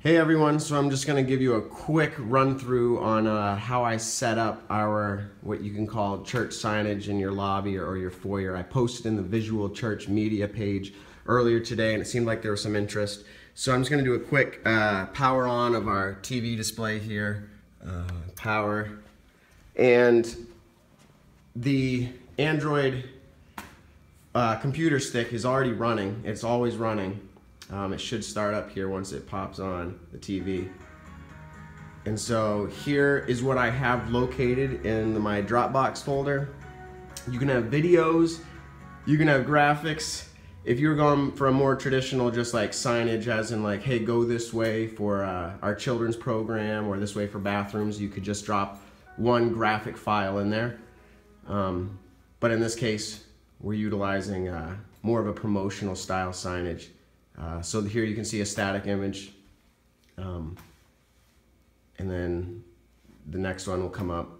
Hey everyone, so I'm just going to give you a quick run through on uh, how I set up our what you can call church signage in your lobby or, or, your foyer. I posted in the visual church media page earlier today and it seemed like there was some interest. So I'm just going to do a quick uh, power on of our TV display here. Uh, power. And the Android uh, computer stick is already running. It's always running. Um, it should start up here once it pops on the TV. And so here is what I have located in my Dropbox folder. You can have videos, you can have graphics. If you're going for a more traditional, just like signage, as in like, hey, go this way for uh, our children's program or this way for bathrooms, you could just drop one graphic file in there. Um, but in this case, we're utilizing uh, more of a promotional style signage. Uh, so here you can see a static image. Um, and then the next one will come up.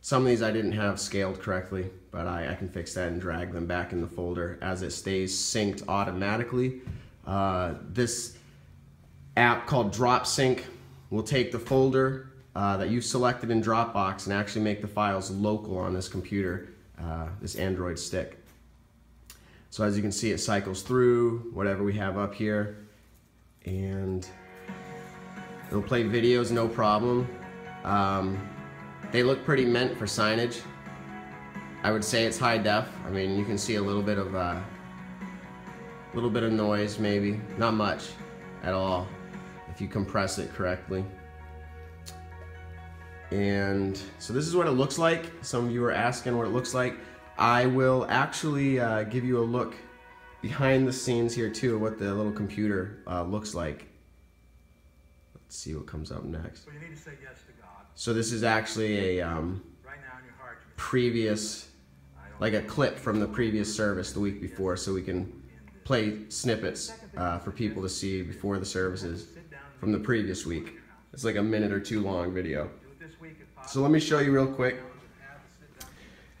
Some of these I didn't have scaled correctly, but I, I can fix that and drag them back in the folder as it stays synced automatically. Uh, this app called DropSync will take the folder uh, that you've selected in Dropbox and actually make the files local on this computer, uh, this Android stick. So as you can see, it cycles through whatever we have up here and it'll play videos no problem. Um, they look pretty meant for signage. I would say it's high def. I mean, you can see a little bit of a uh, little bit of noise maybe, not much at all if you compress it correctly. And so this is what it looks like. Some of you are asking what it looks like. I will actually uh, give you a look behind the scenes here too, what the little computer uh, looks like. Let's see what comes up next. So you need to say yes to God. So this is actually a um, right now in your heart, previous, like a clip from the previous service the week before, so we can play snippets uh, for people to see before the services from the previous week. It's like a minute or two long video. So let me show you real quick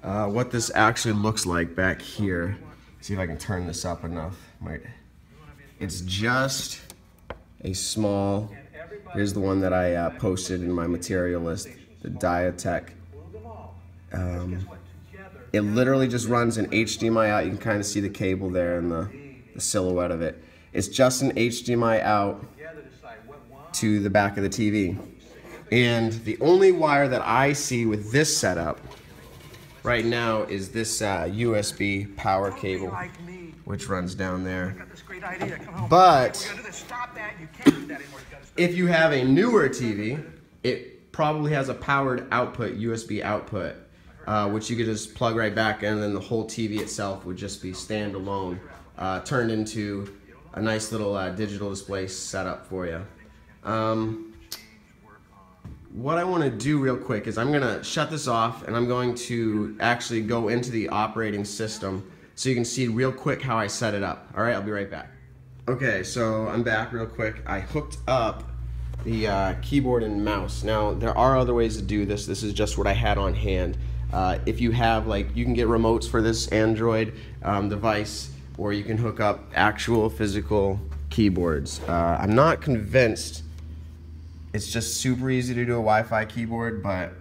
uh, what this actually looks like back here. See if I can turn this up enough. Might. It's just a small, here's the one that I uh, posted in my material list, the Diatech. Um, it literally just runs an HDMI out. You can kind of see the cable there and the, the silhouette of it. It's just an HDMI out to the back of the TV. And the only wire that I see with this setup right now is this uh, USB power cable, which runs down there. But if you have a newer TV, it probably has a powered output, USB output, uh, which you could just plug right back in, and then the whole TV itself would just be standalone, uh, turned into a nice little uh, digital display setup for you. Um, what I want to do real quick is I'm going to shut this off and I'm going to actually go into the operating system so you can see real quick how I set it up. All right, I'll be right back. Okay, so I'm back real quick. I hooked up the uh, keyboard and mouse. Now, there are other ways to do this. This is just what I had on hand. Uh, if you have, like, you can get remotes for this Android um, device or you can hook up actual physical keyboards. Uh, I'm not convinced it's just super easy to do a Wi-Fi keyboard, but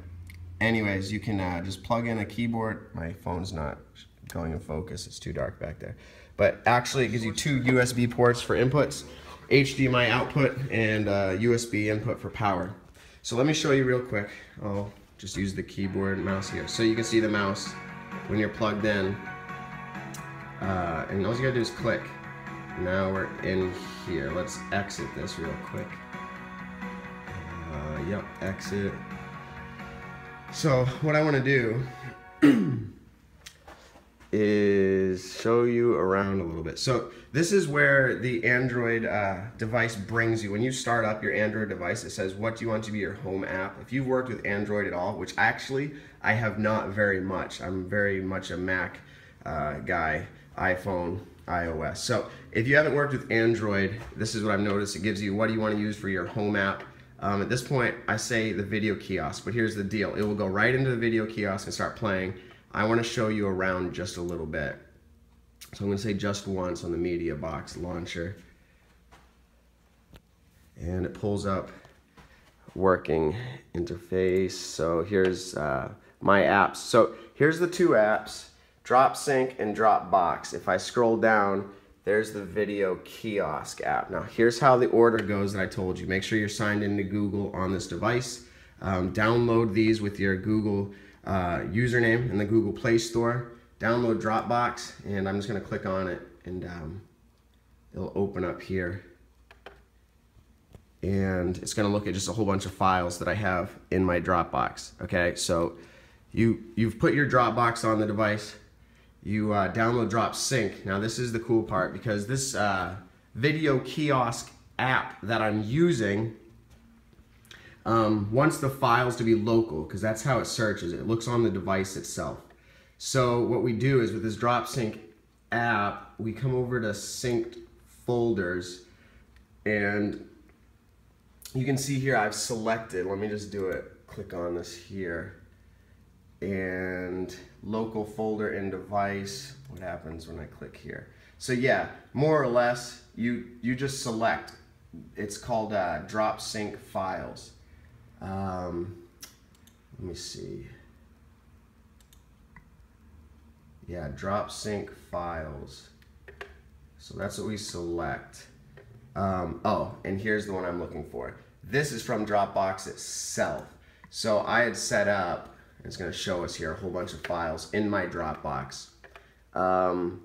anyways, you can uh, just plug in a keyboard. My phone's not going in focus. It's too dark back there. But actually, it gives you two USB ports for inputs, HDMI output, and uh, USB input for power. So let me show you real quick. I'll just use the keyboard mouse here. So you can see the mouse when you're plugged in. Uh, and all you gotta do is click. Now we're in here. Let's exit this real quick yep, exit. So what I want to do is show you around a little bit. So this is where the Android uh, device brings you. When you start up your Android device, it says what do you want to be your home app. If you've worked with Android at all, which actually I have not very much. I'm very much a Mac uh, guy, iPhone, iOS. So if you haven't worked with Android, this is what I've noticed. It gives you what do you want to use for your home app um, at this point, I say the video kiosk, but here's the deal. It will go right into the video kiosk and start playing. I want to show you around just a little bit. So I'm going to say just once on the media box launcher. and it pulls up working interface. So here's uh, my apps. So here's the two apps, DropSync and Dropbox. If I scroll down, there's the video kiosk app. Now here's how the order goes that I told you. Make sure you're signed into Google on this device. Um, download these with your Google uh, username in the Google Play Store. Download Dropbox and I'm just gonna click on it and um, it'll open up here and it's to look at just a whole bunch of files that I have in my Dropbox. Okay, so you you've put your Dropbox on the device. You uh, download DropSync. Now this is the cool part because this uh, video kiosk app that I'm using um, wants the files to be local because that's how it searches. It looks on the device itself. So what we do is with this DropSync app, we come over to synced folders and you can see here I've selected, let me just do it, click on this here, and local folder and device, what happens when I click here? So yeah, more or less, you, you just select, it's called uh, drop sync files. Um, let me see. Yeah, drop sync files. So that's what we select. Um, oh, and here's the one I'm looking for. This is from Dropbox itself. So I had set up, it's gonna show us here a whole bunch of files in my Dropbox. Um,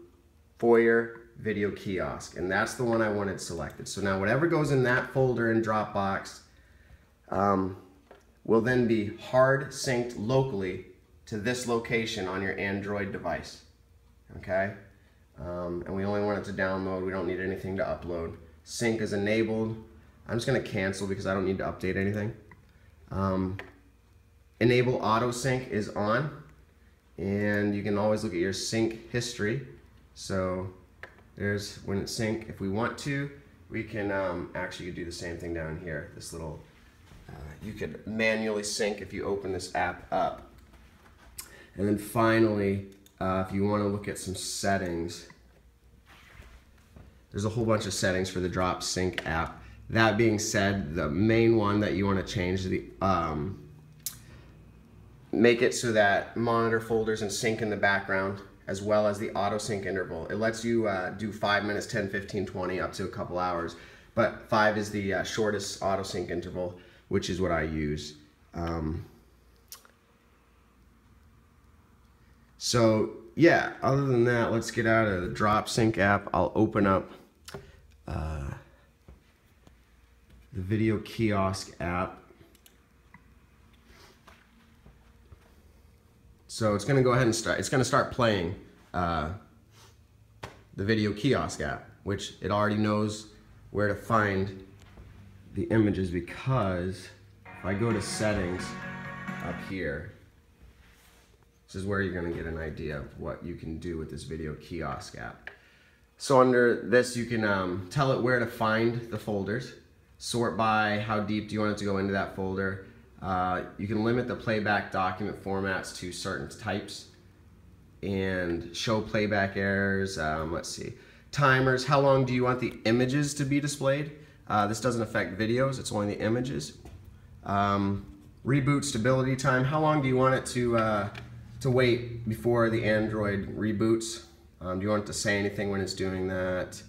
Foyer Video Kiosk, and that's the one I wanted selected. So now whatever goes in that folder in Dropbox um, will then be hard synced locally to this location on your Android device, okay? Um, and we only want it to download, we don't need anything to upload sync is enabled. I'm just gonna cancel because I don't need to update anything. Um, enable auto sync is on and you can always look at your sync history. So there's when it sync. If we want to, we can um, actually do the same thing down here. This little, uh, you could manually sync if you open this app up. And then finally, uh, if you want to look at some settings, there's a whole bunch of settings for the Drop Sync app. That being said, the main one that you want to change the um, make it so that monitor folders and sync in the background as well as the auto sync interval. It lets you uh, do 5 minutes, 10, 15, 20, up to a couple hours. But 5 is the uh, shortest auto sync interval, which is what I use. Um, so yeah, other than that, let's get out of the Drop Sync app. I'll open up uh, the video kiosk app. So it's going to go ahead and start, it's going to start playing uh, the video kiosk app, which it already knows where to find the images because if I go to settings up here, this is where you're going to get an idea of what you can do with this video kiosk app. So under this, you can um, tell it where to find the folders, sort by how deep do you want it to go into that folder. Uh, you can limit the playback document formats to certain types and show playback errors. Um, let's see. Timers, how long do you want the images to be displayed? Uh, this doesn't affect videos, it's only the images. Um, reboot stability time, how long do you want it to, uh, to wait before the Android reboots? Um, do you want it to say anything when it's doing that?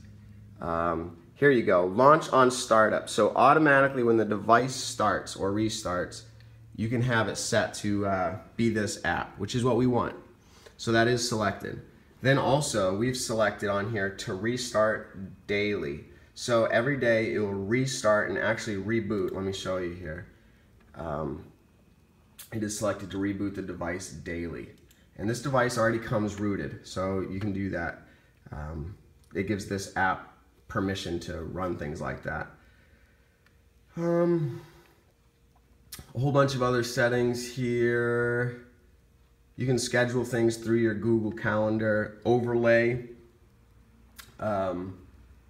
Um, here you go, launch on startup. So automatically when the device starts or restarts, you can have it set to uh, be this app, which is what we want. So that is selected. Then also we've selected on here to restart daily. So every day it will restart and actually reboot. Let me show you here. Um, it is selected to reboot the device daily. And this device already comes rooted, so you can do that. Um, it gives this app permission to run things like that. Um, a whole bunch of other settings here. You can schedule things through your Google Calendar, overlay um,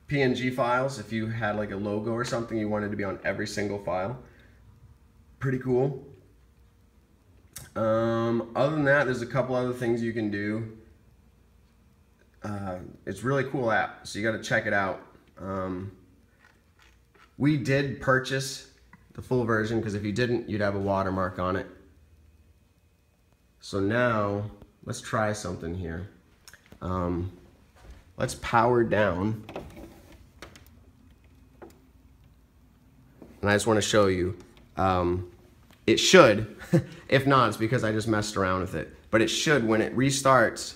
PNG files if you had like a logo or something you wanted to be on every single file. Pretty cool. Um, other than that, there's a couple other things you can do. Uh, it's really cool app, so you got to check it out. Um, we did purchase the full version because if you didn't, you'd have a watermark on it. So now, let's try something here. Um, let's power down. And I just want to show you. Um, it should, if not, it's because I just messed around with it. But it should, when it restarts,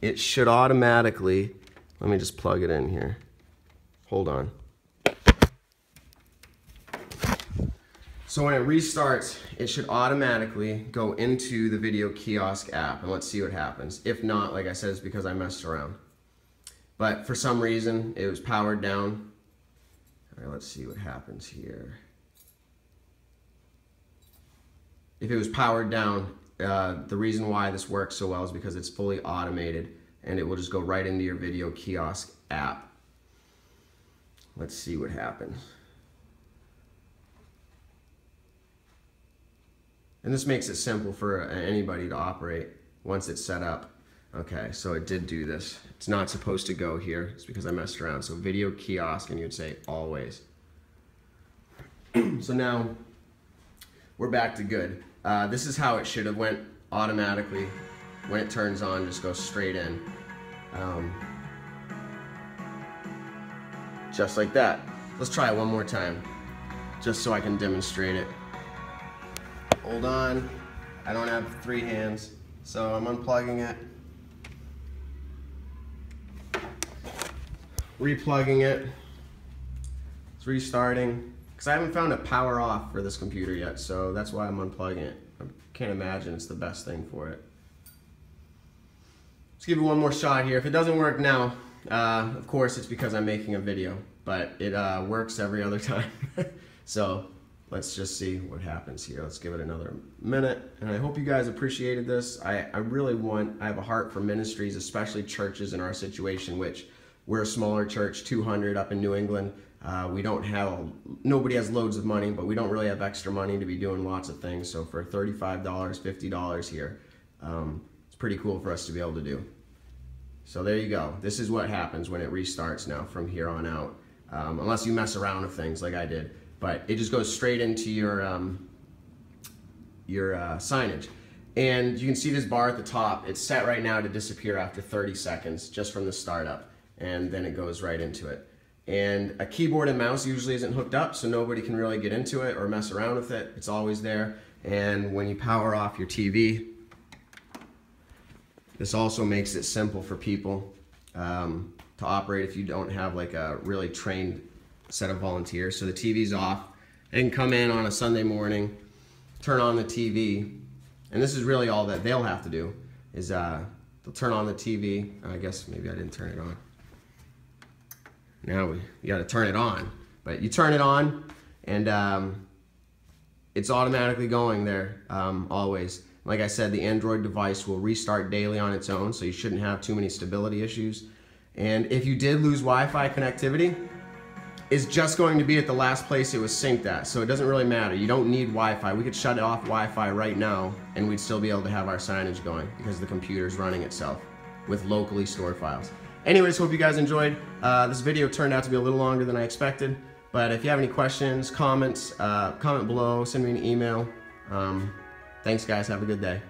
it should automatically, let me just plug it in here. Hold on. So when it restarts, it should automatically go into the video kiosk app and let's see what happens. If not, like I said, it's because I messed around. But for some reason, it was powered down. All right, let's see what happens here. If it was powered down, uh, the reason why this works so well is because it's fully automated and it will just go right into your video kiosk app. Let's see what happens. And this makes it simple for anybody to operate once it's set up. Okay, so it did do this. It's not supposed to go here. It's because I messed around. So video kiosk, and you'd say always. so now we're back to good. Uh, this is how it should have went automatically. When it turns on, just go straight in. Um, just like that. Let's try it one more time, just so I can demonstrate it. Hold on. I don't have three hands, so I'm unplugging it. Replugging it. It's restarting. Because I haven't found a power off for this computer yet, so that's why I'm unplugging it. I can't imagine it's the best thing for it. Let's give it one more shot here. If it doesn't work now, uh, of course it's because I'm making a video, but it uh, works every other time. so let's just see what happens here. Let's give it another minute. And I hope you guys appreciated this. I, I really want, I have a heart for ministries, especially churches in our situation, which we're a smaller church, 200 up in New England. Uh, we don't have, nobody has loads of money, but we don't really have extra money to be doing lots of things. So for $35, $50 here, um, pretty cool for us to be able to do. So there you go. This is what happens when it restarts now from here on out. Um, unless you mess around with things like I did but it just goes straight into your um, your uh, signage. And you can see this bar at the top. It's set right now to disappear after 30 seconds just from the startup. And then it goes right into it. And a keyboard and mouse usually isn't hooked up, so nobody can really get into it or mess around with it. It's always there. And when you power off your TV, this also makes it simple for people um, to operate if you don't have like a really trained set of volunteers. So the TV's off. They can come in on a Sunday morning, turn on the TV, and this is really all that they'll have to do is uh, they'll turn on the TV. I guess maybe I didn't turn it on. Now we you got to turn it on, but you turn it on, and um, it's automatically going there um, always. Like I said, the Android device will restart daily on its own, so you shouldn't have too many stability issues. And if you did lose Wi-Fi connectivity, it's just going to be at the last place it was synced at. So it doesn't really matter. You don't need Wi-Fi. We could shut off Wi-Fi right now and we'd still be able to have our signage going because the computer's running itself with locally stored files. Anyways, hope you guys enjoyed. Uh, this video turned out to be a little longer than I expected. But if you have any questions, comments, uh, comment below, send me an email. Um, thanks guys, have a good day.